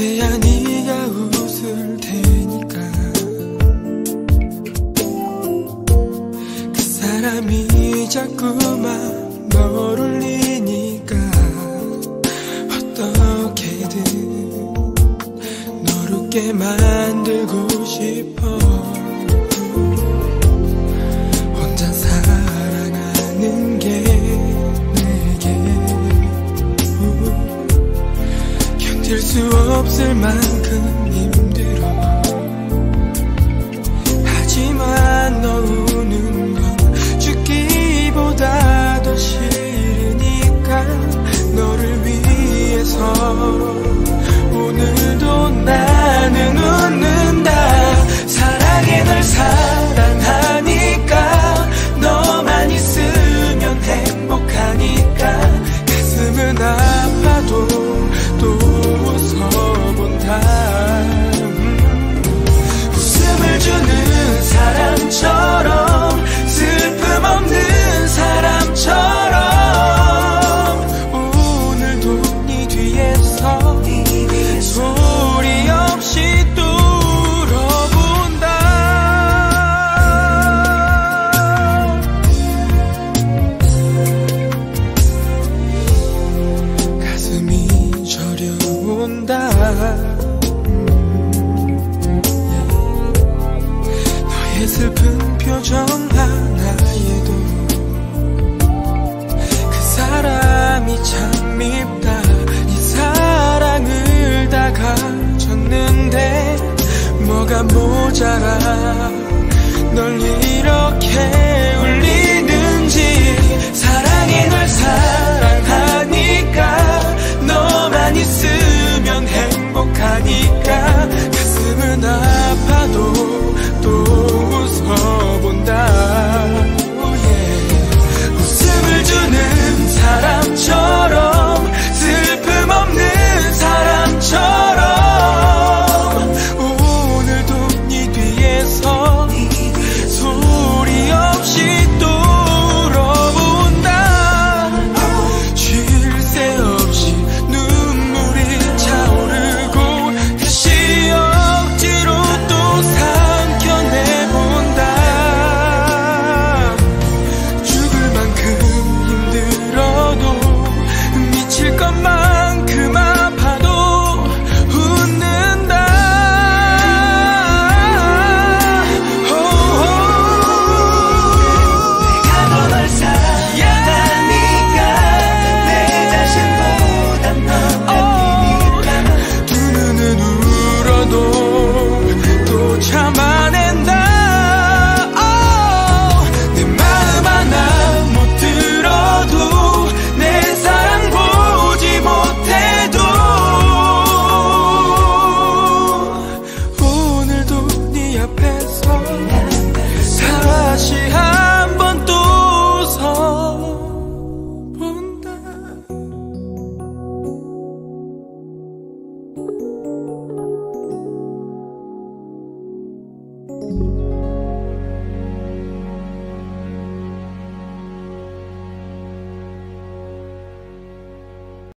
그래야 네가 웃을 테니. 마음이 자꾸만 널 울리니까 어떻게든 널 웃게 만들고 싶어. 혼자 사랑하는 게 내게 견딜 수 없을 만큼 힘들어. 하지만 너 love. 혼자라 널 다시 한